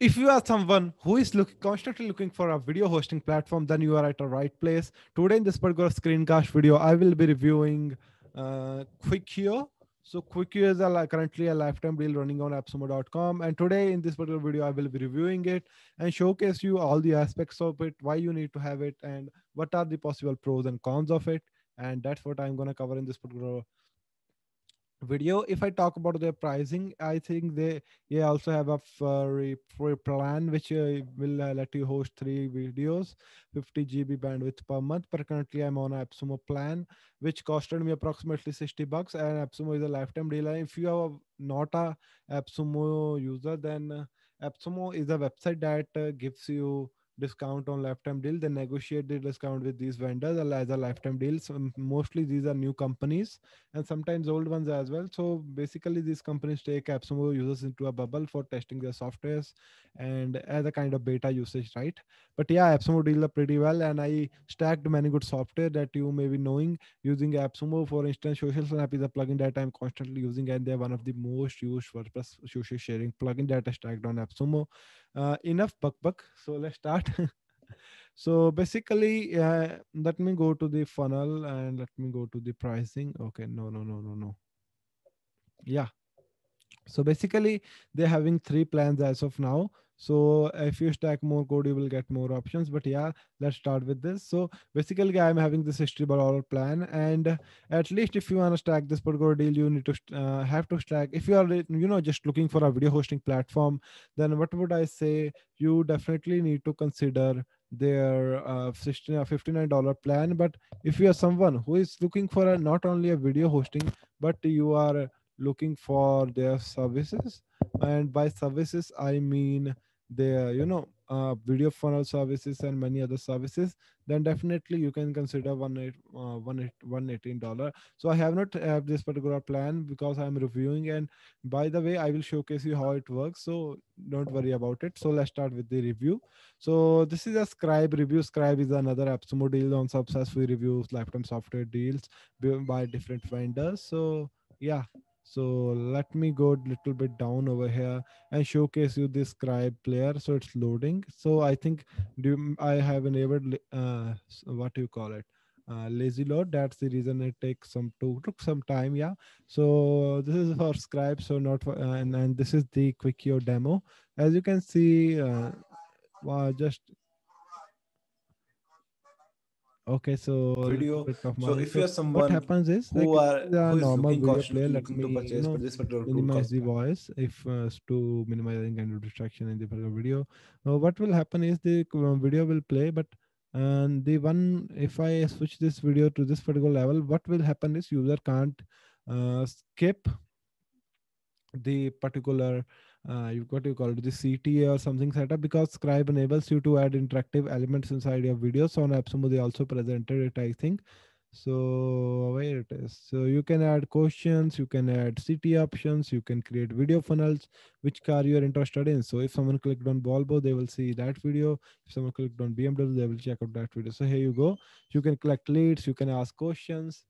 if you are someone who is look, constantly looking for a video hosting platform, then you are at the right place. Today in this particular screencast video, I will be reviewing uh, Qiwio. So Qiwio is a, currently a lifetime deal running on appsumo.com. And today in this particular video, I will be reviewing it and showcase you all the aspects of it, why you need to have it, and what are the possible pros and cons of it. And that's what I'm going to cover in this particular video if i talk about their pricing i think they yeah also have a free, free plan which uh, will uh, let you host three videos 50 gb bandwidth per month. But currently i'm on appsumo plan which costed me approximately 60 bucks and appsumo is a lifetime deal. And if you are not a appsumo user then uh, appsumo is a website that uh, gives you discount on lifetime deal. They negotiate the discount with these vendors as a lifetime deal. So mostly these are new companies and sometimes old ones as well. So basically these companies take AppSumo users into a bubble for testing their softwares and as a kind of beta usage, right? But yeah, AppSumo deals are pretty well. And I stacked many good software that you may be knowing using AppSumo. For instance, Social Snap is a plugin that I'm constantly using and they're one of the most used WordPress social sharing plugin that I stacked on AppSumo uh, enough buck buck so let's start. So basically uh, let me go to the funnel and let me go to the pricing. Okay no no no no no. Yeah so basically they're having three plans as of now so if you stack more code, you will get more options. But yeah, let's start with this. So basically, I'm having this history dollar plan, and at least if you want to stack this particular deal, you need to uh, have to stack. If you are you know just looking for a video hosting platform, then what would I say? You definitely need to consider their uh, $59 plan. But if you are someone who is looking for a, not only a video hosting, but you are looking for their services, and by services I mean their you know uh, video funnel services and many other services then definitely you can consider one eight, uh, one eight, one eighteen dollar. So i have not have this particular plan because i'm reviewing and by the way i will showcase you how it works. So don't worry about it. So let's start with the review. So this is a scribe review. Scribe is another appsumo deal on successful reviews lifetime software deals by different vendors. So yeah so let me go a little bit down over here and showcase you this scribe player. So it's loading. So I think do I have enabled uh, what do you call it? Uh, lazy load. That's the reason it takes some to took some time. Yeah. So this is for scribe. So not for uh, and and this is the Qiwio demo. As you can see, uh, well, just Okay, so video. So if you're someone what happens is who like, are the who normal video player, let me purchase, you know, minimize the voice if uh, to minimize any kind of distraction in the particular video. Uh, what will happen is the uh, video will play, but and the one if I switch this video to this particular level, what will happen is user can't uh, skip the particular uh, you've got to call it the CTA or something setup because Scribe enables you to add interactive elements inside your videos. So on AppSumo, they also presented it, I think. So where it is. So you can add questions, you can add CTA options, you can create video funnels, which car you are interested in. So if someone clicked on Volvo, they will see that video. If someone clicked on BMW, they will check out that video. So here you go. You can collect leads, you can ask questions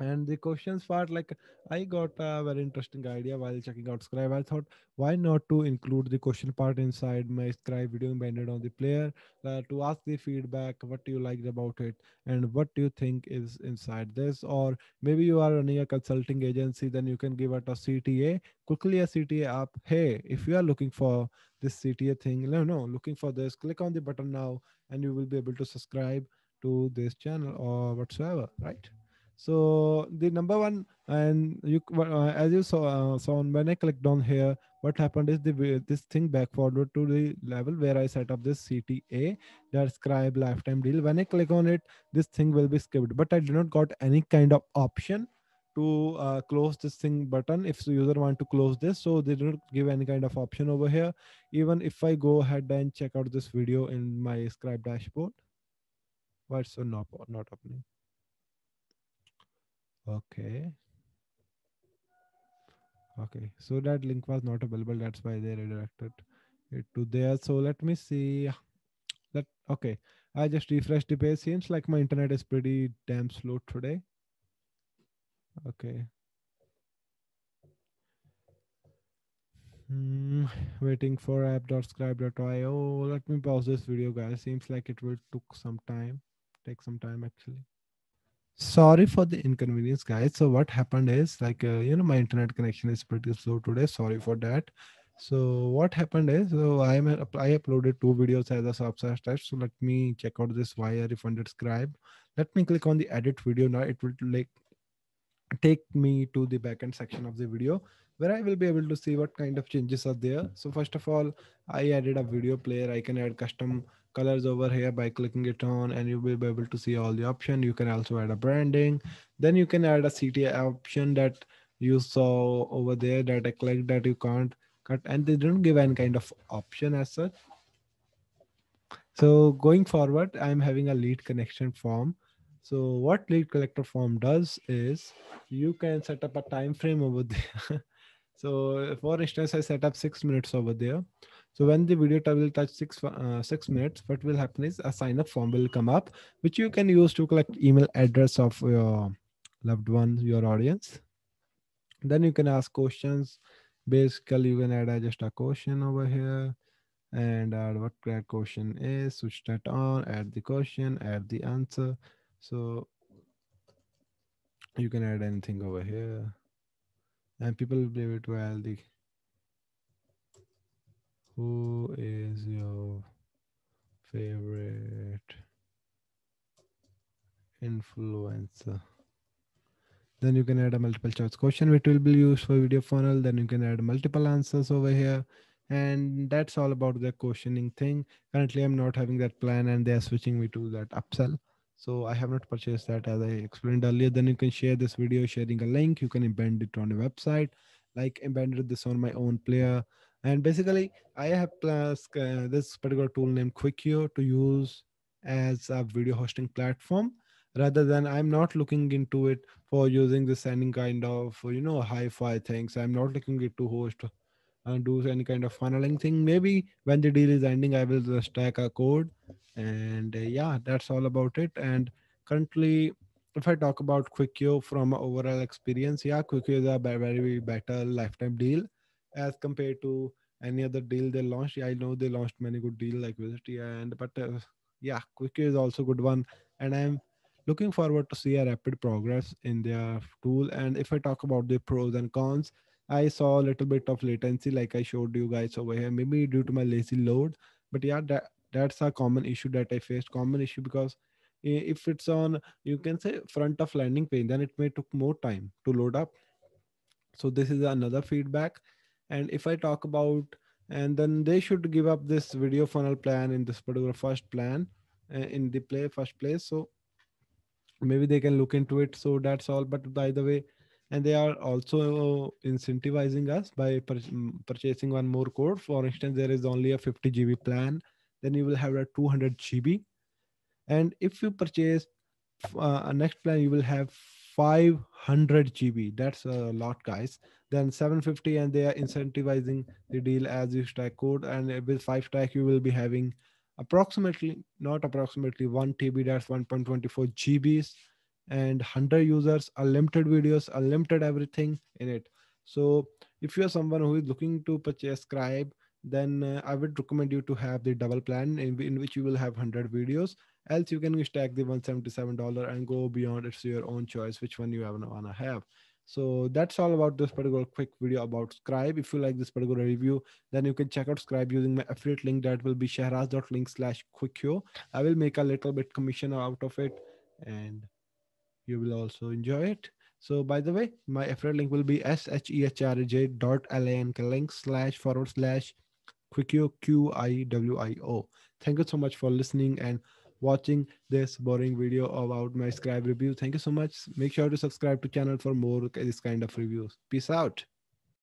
and the questions part like i got a very interesting idea while checking out scribe. I thought why not to include the question part inside my scribe video embedded on the player uh, to ask the feedback what do you liked about it and what do you think is inside this? Or maybe you are running a consulting agency then you can give it a cta quickly a cta app. Hey if you are looking for this cta thing no no looking for this click on the button now and you will be able to subscribe to this channel or whatsoever right so the number one, and you uh, as you saw, uh, saw when I clicked on here, what happened is the this thing back forward to the level where I set up this CTA, that scribe lifetime deal. When I click on it, this thing will be skipped, but I did not got any kind of option to uh, close this thing button if the user want to close this. So they don't give any kind of option over here. Even if i go ahead and check out this video in my scribe dashboard what's so not not happening Okay. Okay, so that link was not available. That's why they redirected it to there. So let me see. That okay. I just refreshed the page. Seems like my internet is pretty damn slow today. Okay. Hmm, waiting for app.scribe.io. Let me pause this video, guys. Seems like it will took some time. Take some time actually. Sorry for the inconvenience, guys. So what happened is like uh, you know my internet connection is pretty slow today. Sorry for that. So what happened is so I am I uploaded two videos as a substance test. So let me check out this why I refunded scribe. Let me click on the edit video now. It will like take me to the backend section of the video where I will be able to see what kind of changes are there. So first of all, I added a video player. I can add custom colors over here by clicking it on and you will be able to see all the option. You can also add a branding. Then you can add a CTA option that you saw over there that I clicked that you can't cut and they don't give any kind of option as such. So going forward, I'm having a lead connection form. So what lead collector form does is you can set up a time frame over there So for instance, I set up six minutes over there. So when the video will touch six uh, six minutes, what will happen is a sign up form will come up, which you can use to collect email address of your loved one, your audience. Then you can ask questions. Basically, you can add just a question over here and add what that question is, switch that on, add the question, add the answer. So you can add anything over here. And people will be able to add the who is your favorite influencer? Then you can add a multiple choice question which will be used for video funnel. Then you can add multiple answers over here. And that's all about the questioning thing. Currently i'm not having that plan and they're switching me to that upsell so I have not purchased that as I explained earlier. Then you can share this video sharing a link. You can embed it on a website, like embedded this on my own player. And basically, I have plus uh, this particular tool named Qiwio to use as a video hosting platform rather than I'm not looking into it for using this any kind of, you know, hi-fi things. I'm not looking it to host and do any kind of funneling thing. Maybe when the deal is ending, I will just stack a code. And uh, yeah, that's all about it. And currently, if I talk about Qiwio from overall experience, yeah, Qiwio is a very better lifetime deal as compared to any other deal they launched. Yeah, I know they launched many good deals like Visity and but uh, yeah, Qiwio is also good one. And I'm looking forward to see a rapid progress in their tool. And if I talk about the pros and cons, I saw a little bit of latency, like I showed you guys over here, maybe due to my lazy load. But yeah, that that's a common issue that I faced. Common issue because if it's on, you can say front of landing page, then it may took more time to load up. So this is another feedback. And if I talk about, and then they should give up this video funnel plan in this particular first plan uh, in the play first place. So maybe they can look into it. So that's all. But by the way, and they are also incentivizing us by mm, purchasing one more code for instance there is only a 50 gb plan then you will have a 200 gb and if you purchase uh, a next plan you will have 500 gb that's a lot guys. Then 750 and they are incentivizing the deal as you stack code. And with five stack you will be having approximately not approximately 1 tb that's 1.24 gbs and 100 users unlimited videos unlimited everything in it so if you're someone who is looking to purchase scribe then uh, i would recommend you to have the double plan in, in which you will have 100 videos else you can stack the 177 dollar and go beyond it's your own choice which one you want to have so that's all about this particular quick video about Scribe. If you like this particular review, then you can check out Scribe using my affiliate link that will be shehraj.link slash qiwio. I will make a little bit commission out of it. And you will also enjoy it. So by the way, my affiliate link will be shehraj dot link slash forward slash qiwio q i w i o. Thank you so much for listening and watching this boring video about my scribe review. Thank you so much. Make sure to subscribe to channel for more this kind of reviews. Peace out.